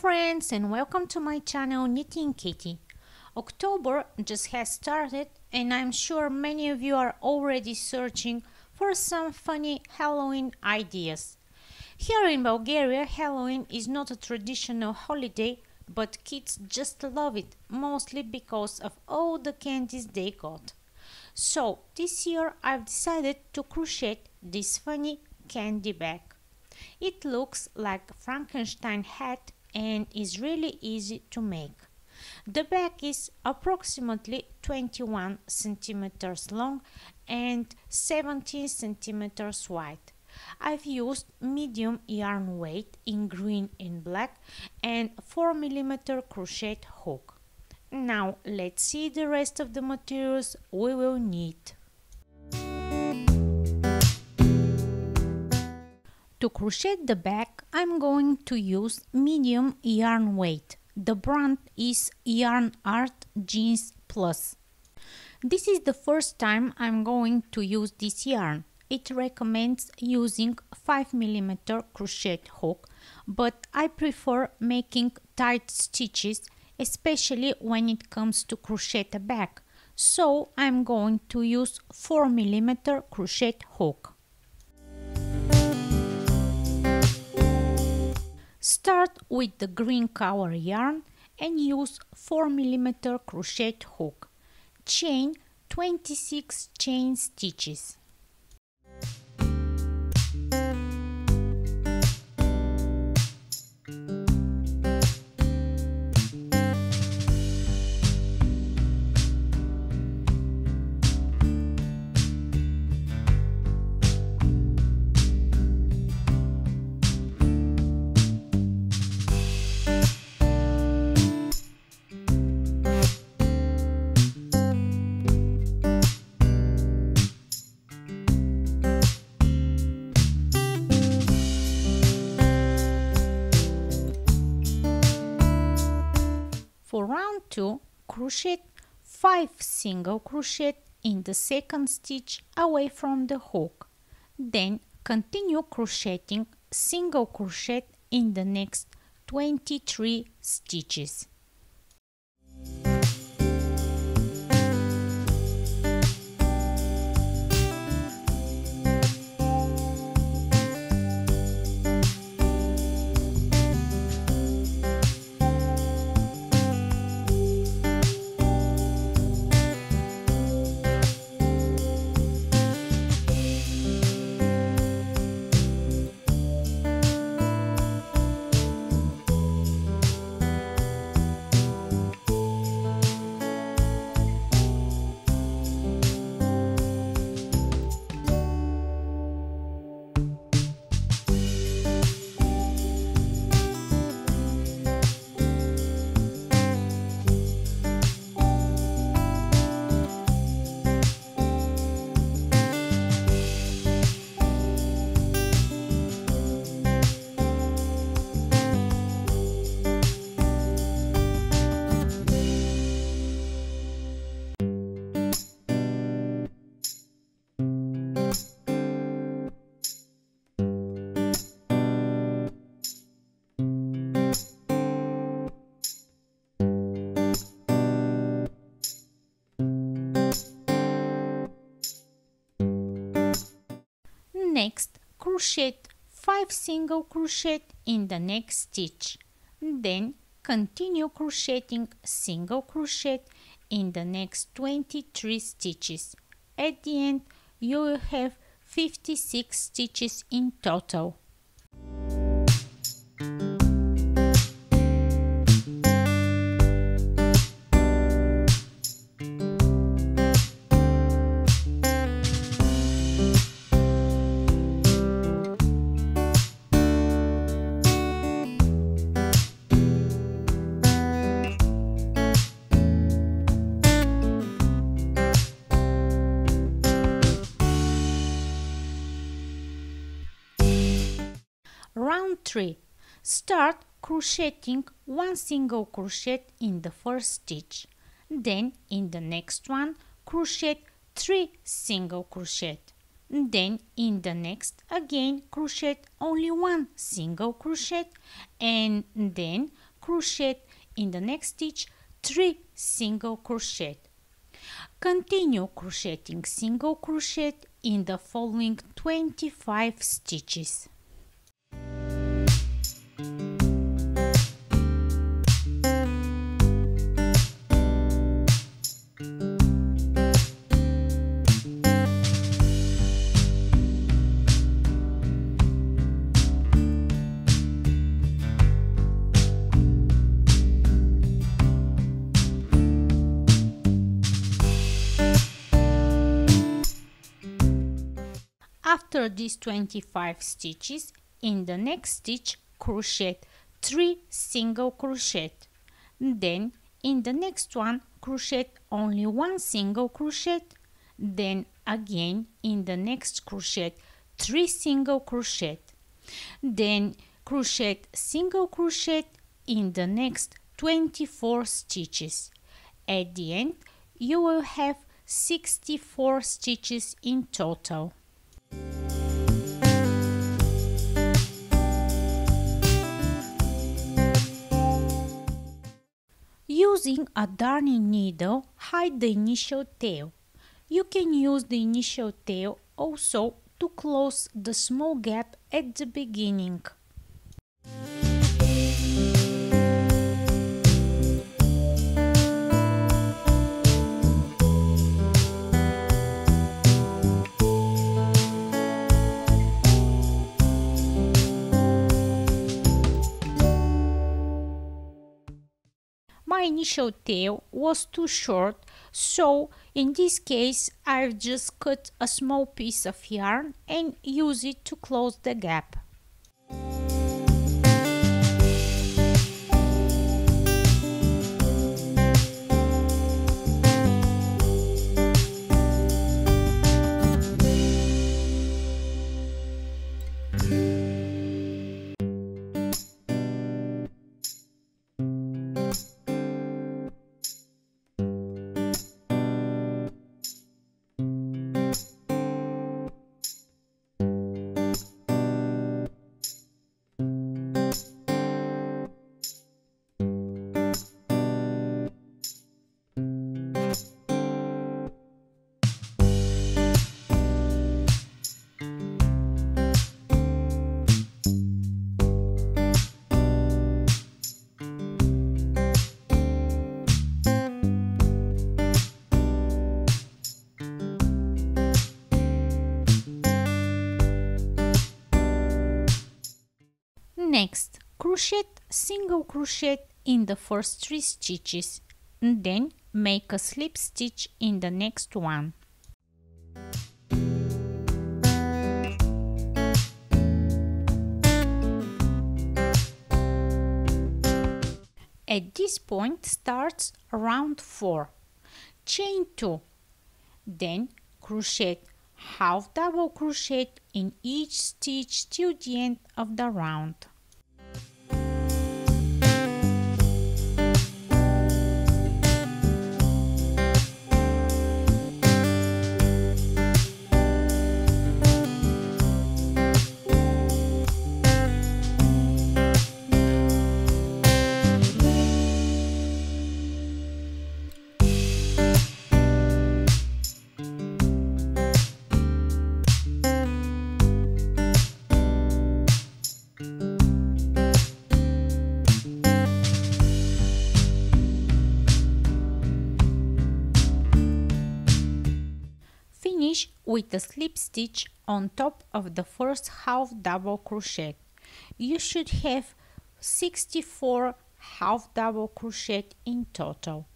friends and welcome to my channel Knitting Kitty. October just has started and I'm sure many of you are already searching for some funny Halloween ideas. Here in Bulgaria, Halloween is not a traditional holiday, but kids just love it, mostly because of all the candies they got. So this year I've decided to crochet this funny candy bag. It looks like Frankenstein hat and is really easy to make. The bag is approximately 21 centimeters long and 17 centimeters wide. I've used medium yarn weight in green and black and 4 millimeter crochet hook. Now let's see the rest of the materials we will need. To crochet the back, I'm going to use medium yarn weight. The brand is Yarn Art Jeans Plus. This is the first time I'm going to use this yarn. It recommends using 5mm crochet hook, but I prefer making tight stitches, especially when it comes to crochet a back. So I'm going to use 4mm crochet hook. Start with the green color yarn and use 4 mm crochet hook. Chain 26 chain stitches. Round 2, crochet 5 single crochet in the second stitch away from the hook. Then continue crocheting single crochet in the next 23 stitches. Next, crochet 5 single crochet in the next stitch. Then continue crocheting single crochet in the next 23 stitches. At the end, you will have 56 stitches in total. 3. Start crocheting one single crochet in the first stitch. Then in the next one crochet 3 single crochet. Then in the next again crochet only one single crochet and then crochet in the next stitch 3 single crochet continue crocheting single crochet in the following 25 stitches These 25 stitches, in the next stitch crochet 3 single crochet. Then in the next one crochet only one single crochet. Then again in the next crochet 3 single crochet. Then crochet single crochet in the next 24 stitches. At the end you will have 64 stitches in total. Using a darning needle, hide the initial tail. You can use the initial tail also to close the small gap at the beginning. My initial tail was too short so in this case I've just cut a small piece of yarn and use it to close the gap. Crochet single crochet in the first three stitches, and then make a slip stitch in the next one. At this point starts round 4. Chain 2. Then crochet half double crochet in each stitch till the end of the round. With a slip stitch on top of the first half double crochet. You should have 64 half double crochet in total.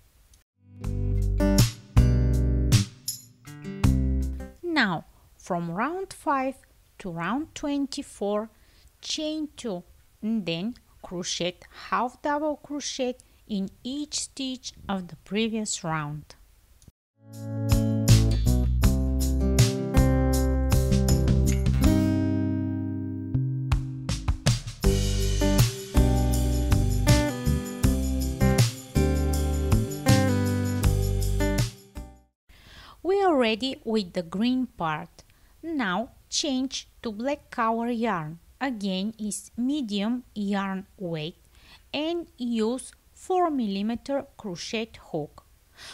Now, from round 5 to round 24, chain 2 and then crochet half double crochet in each stitch of the previous round. Ready with the green part. Now change to black color yarn. Again is medium yarn weight and use 4 mm crochet hook.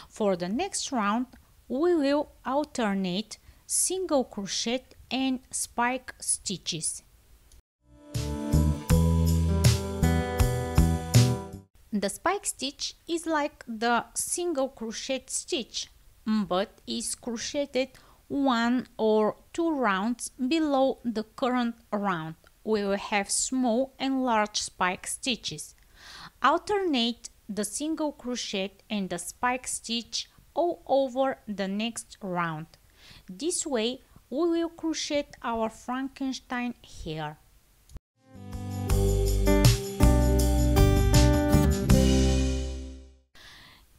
For the next round, we will alternate single crochet and spike stitches. The spike stitch is like the single crochet stitch Mm, but is crocheted one or two rounds below the current round. We will have small and large spike stitches. Alternate the single crochet and the spike stitch all over the next round. This way we will crochet our Frankenstein hair.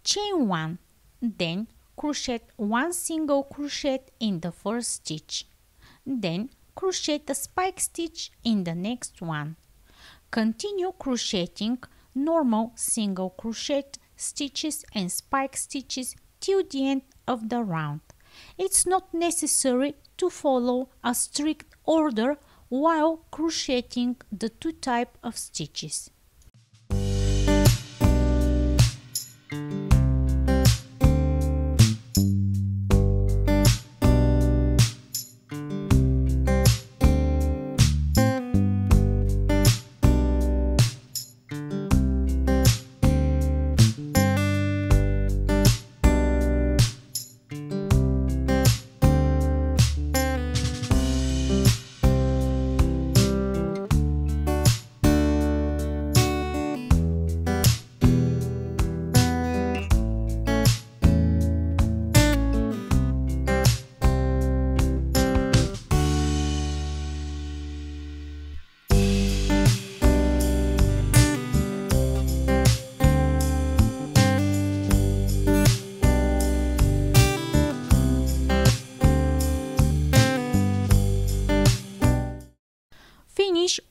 Chain 1, then crochet one single crochet in the first stitch. Then crochet the spike stitch in the next one. Continue crocheting normal single crochet stitches and spike stitches till the end of the round. It's not necessary to follow a strict order while crocheting the two type of stitches.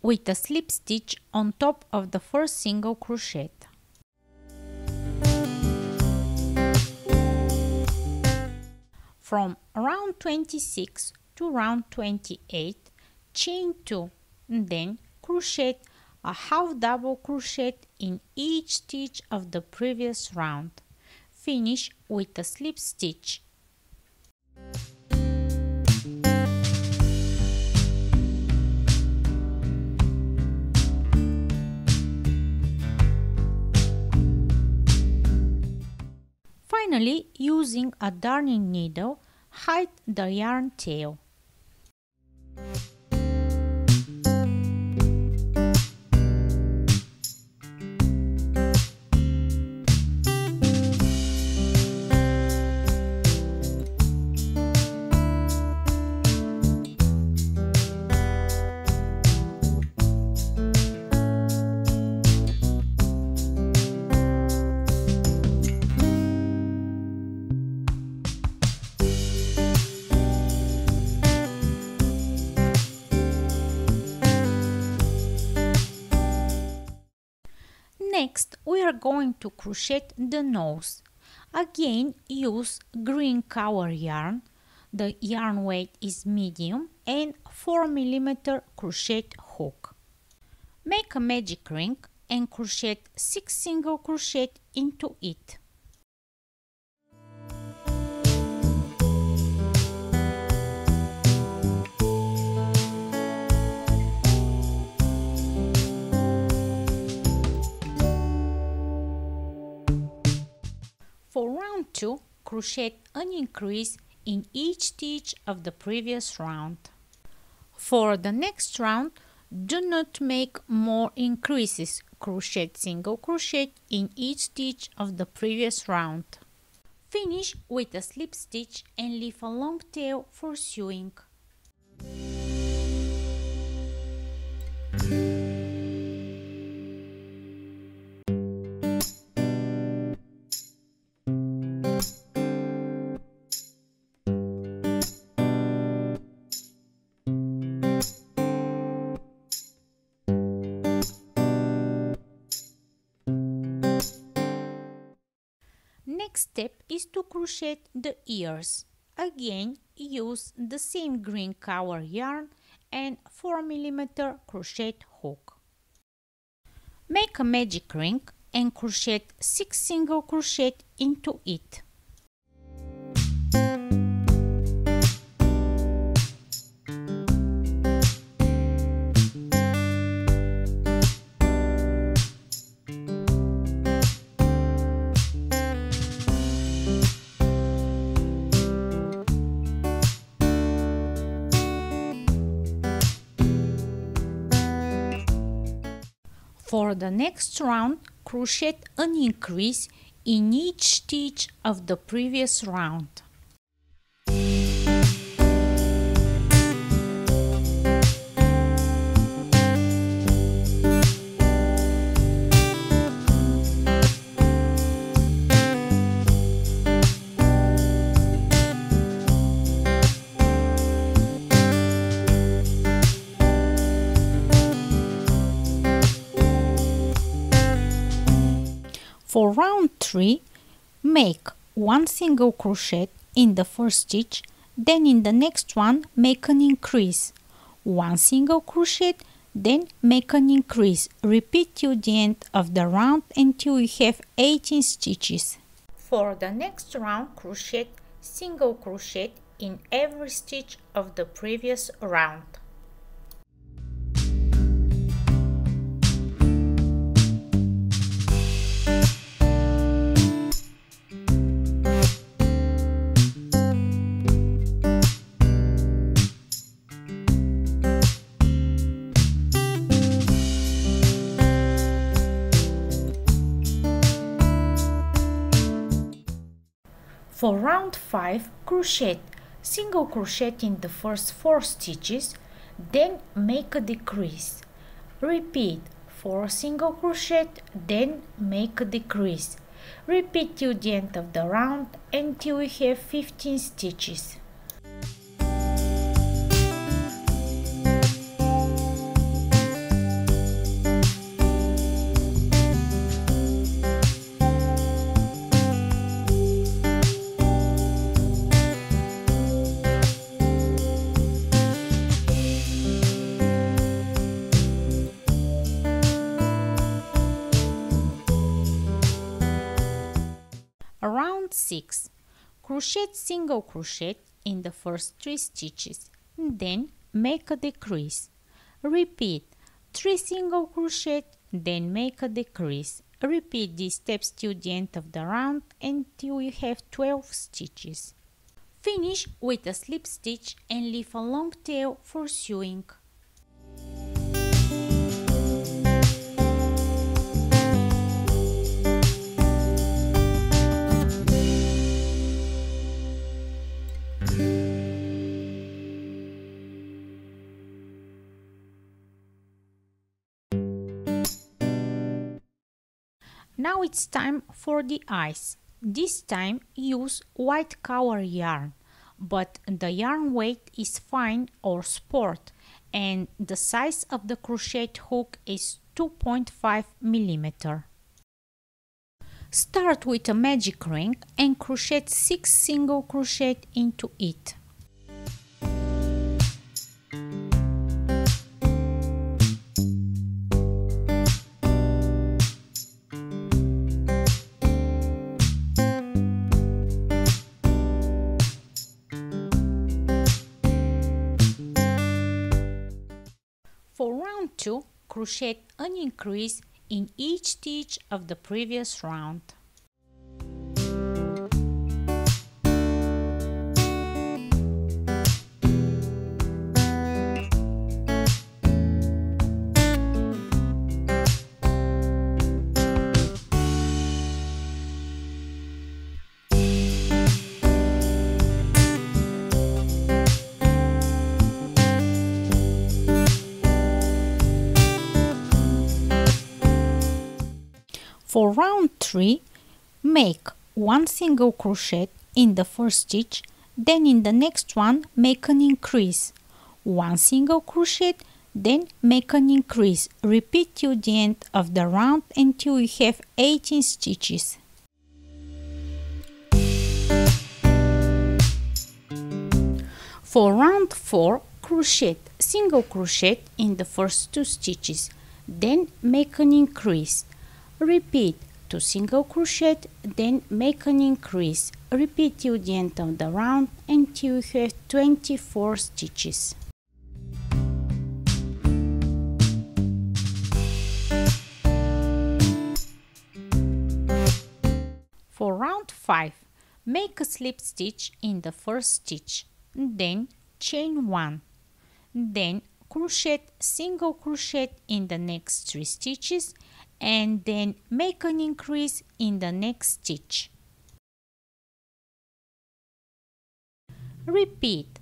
With a slip stitch on top of the first single crochet. From round 26 to round 28, chain 2, then crochet a half double crochet in each stitch of the previous round. Finish with a slip stitch. Finally, using a darning needle, hide the yarn tail. Going to crochet the nose. Again, use green color yarn. The yarn weight is medium and 4 mm crochet hook. Make a magic ring and crochet 6 single crochet into it. 2, crochet an increase in each stitch of the previous round. For the next round, do not make more increases, crochet single crochet in each stitch of the previous round. Finish with a slip stitch and leave a long tail for sewing. To crochet the ears. Again, use the same green color yarn and 4 mm crochet hook. Make a magic ring and crochet 6 single crochet into it. The next round, crochet an increase in each stitch of the previous round. For round 3, make 1 single crochet in the first stitch, then in the next one make an increase. 1 single crochet, then make an increase. Repeat till the end of the round until you have 18 stitches. For the next round, crochet single crochet in every stitch of the previous round. For round 5, crochet single crochet in the first 4 stitches, then make a decrease. Repeat 4 single crochet, then make a decrease. Repeat till the end of the round until you have 15 stitches. 6. Crochet single crochet in the first 3 stitches, then make a decrease. Repeat 3 single crochet, then make a decrease. Repeat these steps till the end of the round until you have 12 stitches. Finish with a slip stitch and leave a long tail for sewing. Now it's time for the eyes. This time use white color yarn, but the yarn weight is fine or sport and the size of the crochet hook is 2.5 millimeter. Start with a magic ring and crochet 6 single crochet into it. Crochet an increase in each stitch of the previous round. For round 3, make 1 single crochet in the first stitch, then in the next one make an increase. 1 single crochet, then make an increase. Repeat till the end of the round until you have 18 stitches. For round 4, crochet single crochet in the first two stitches, then make an increase. Repeat 2 single crochet, then make an increase. Repeat till the end of the round until you have 24 stitches. For round 5, make a slip stitch in the first stitch, then chain 1, then crochet single crochet in the next 3 stitches and then make an increase in the next stitch. Repeat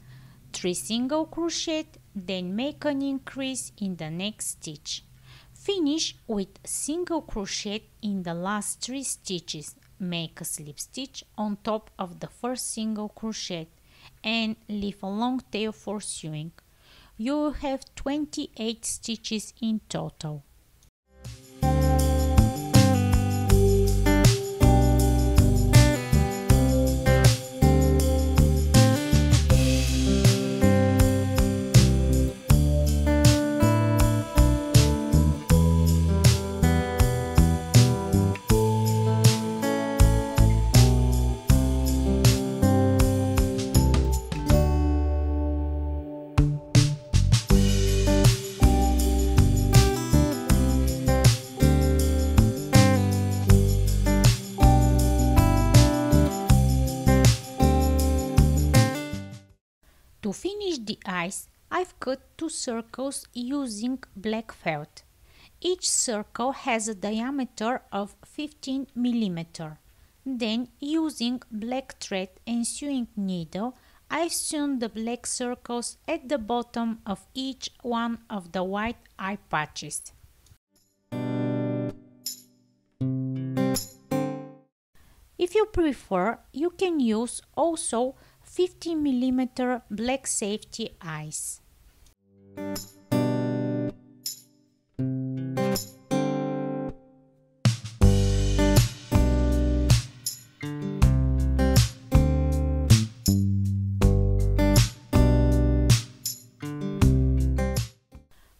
3 single crochet then make an increase in the next stitch. Finish with single crochet in the last 3 stitches. Make a slip stitch on top of the first single crochet and leave a long tail for sewing. You will have 28 stitches in total. The eyes, I've cut two circles using black felt. Each circle has a diameter of 15 mm. Then, using black thread and sewing needle, I've sewn the black circles at the bottom of each one of the white eye patches. If you prefer, you can use also 50 mm black safety eyes.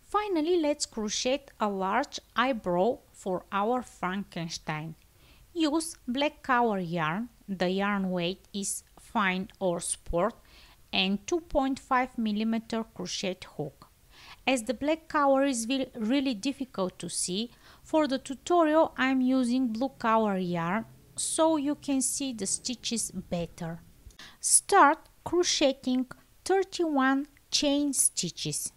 Finally, let's crochet a large eyebrow for our Frankenstein. Use black cowl yarn, the yarn weight is fine or sport and 2.5 mm crochet hook. As the black cowl is really difficult to see, for the tutorial I'm using blue color yarn so you can see the stitches better. Start crocheting 31 chain stitches.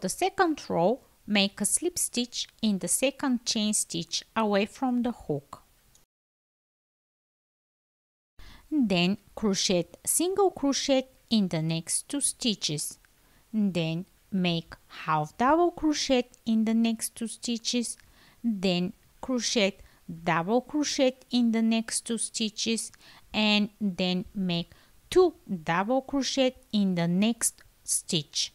The second row, make a slip stitch in the second chain stitch away from the hook. Then crochet single crochet in the next two stitches. Then make half double crochet in the next two stitches. Then crochet double crochet in the next two stitches and then make two double crochet in the next stitch.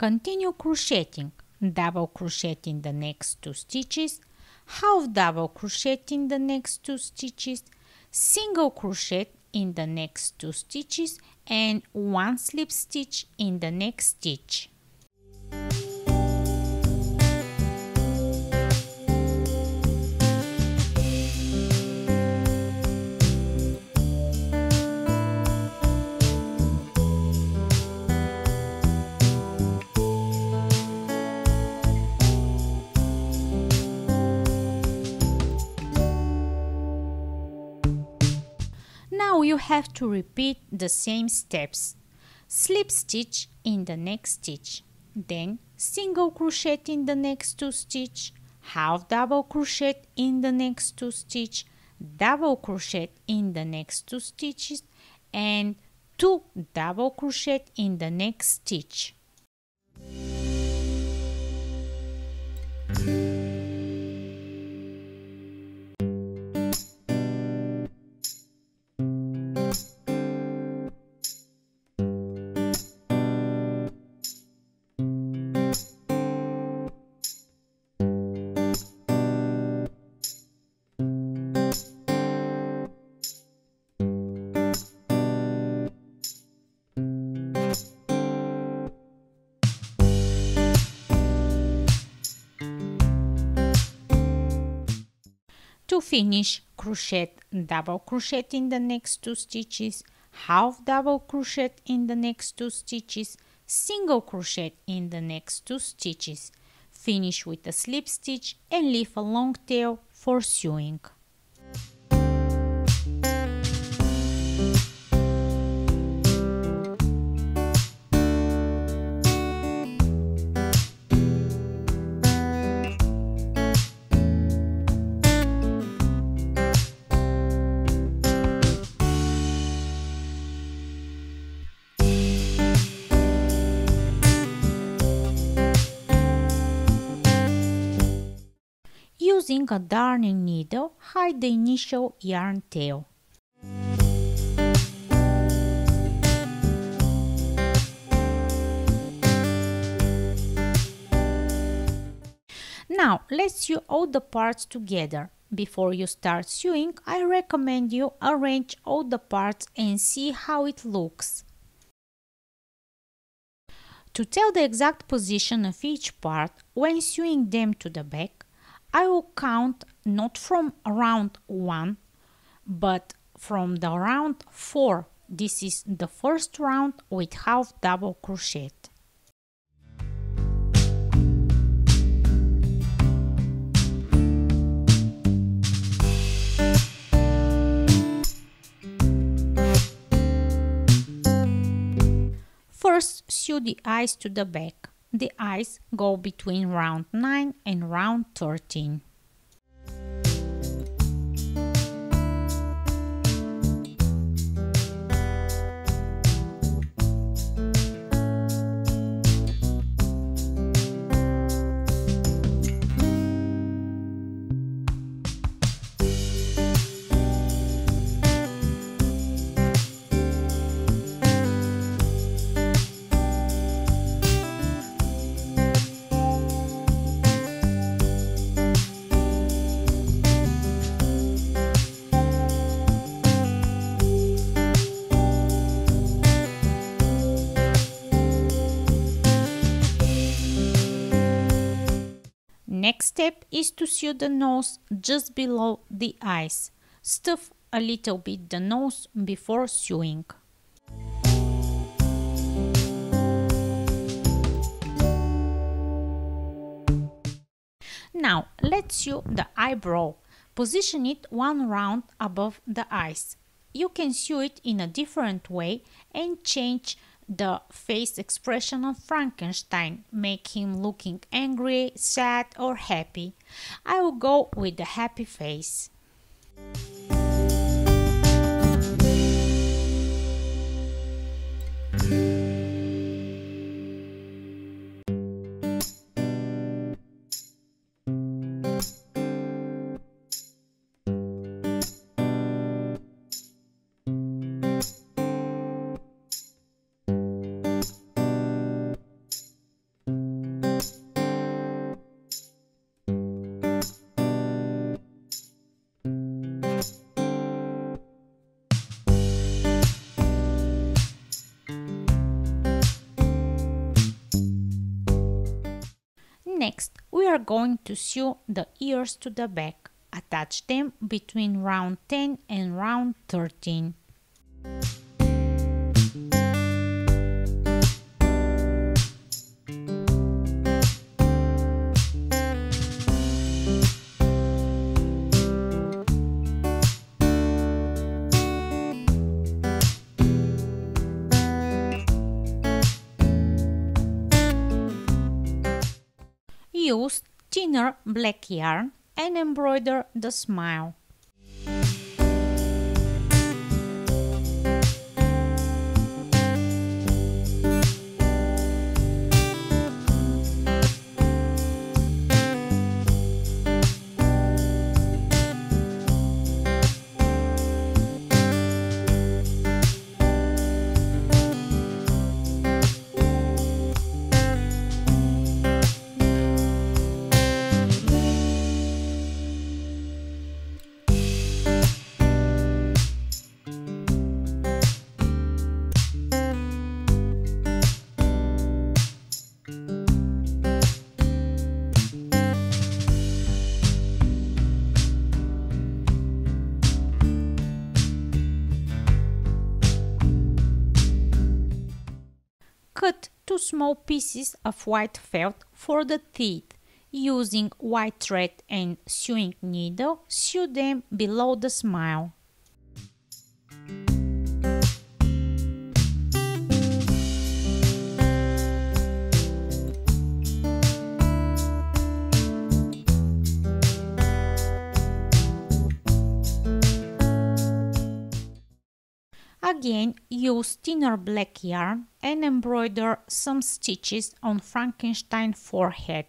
Continue crocheting, double crochet in the next two stitches, half double crochet in the next two stitches, single crochet in the next two stitches. And one slip stitch in the next stitch. You have to repeat the same steps. Slip stitch in the next stitch, then single crochet in the next two stitch, half double crochet in the next two stitch, double crochet in the next two stitches and two double crochet in the next stitch. Finish, crochet double crochet in the next two stitches, half double crochet in the next two stitches, single crochet in the next two stitches. Finish with a slip stitch and leave a long tail for sewing. Using a darning needle, hide the initial yarn tail. Now, let's sew all the parts together. Before you start sewing, I recommend you arrange all the parts and see how it looks. To tell the exact position of each part when sewing them to the back, I will count not from round 1 but from the round 4. This is the first round with half double crochet. First sew the eyes to the back. The eyes go between round 9 and round 13. Next step is to sew the nose just below the eyes. Stuff a little bit the nose before sewing. Now let's sew the eyebrow. Position it one round above the eyes. You can sew it in a different way and change the face expression of Frankenstein, make him looking angry, sad or happy. I will go with the happy face. Are going to sew the ears to the back. Attach them between round 10 and round 13. Use thinner black yarn and embroider the smile. Small pieces of white felt for the teeth. Using white thread and sewing needle, sew them below the smile. Again, use thinner black yarn and embroider some stitches on Frankenstein forehead.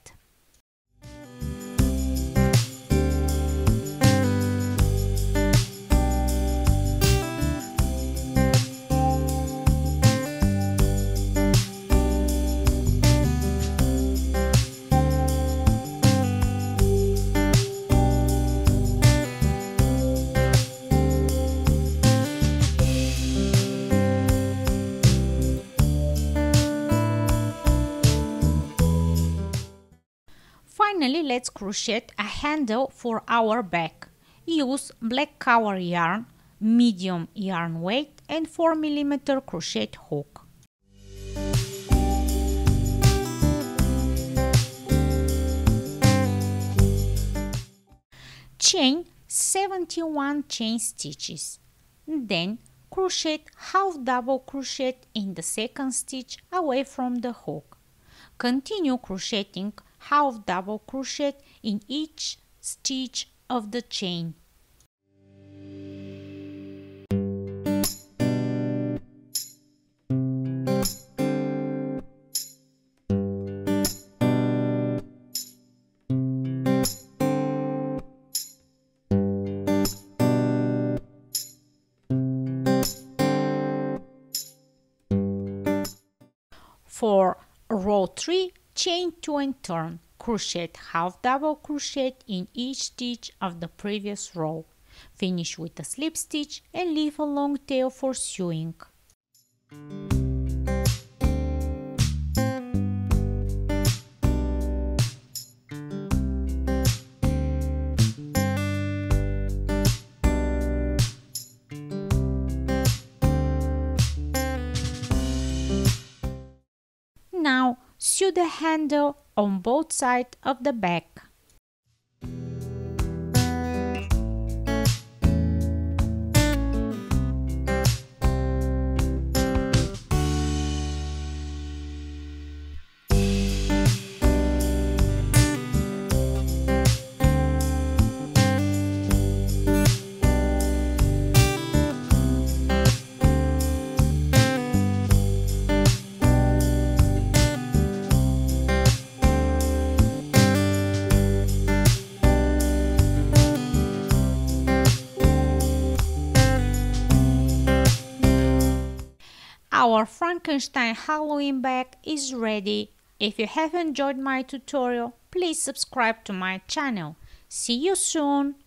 Finally, let's crochet a handle for our bag. Use black cover yarn, medium yarn weight and 4 mm crochet hook. Chain 71 chain stitches. Then crochet half double crochet in the second stitch away from the hook. Continue crocheting half double crochet in each stitch of the chain. Chain 2 and turn crochet half double crochet in each stitch of the previous row. Finish with a slip stitch and leave a long tail for sewing Sew the handle on both sides of the bag. Our Frankenstein Halloween bag is ready. If you have enjoyed my tutorial, please subscribe to my channel. See you soon!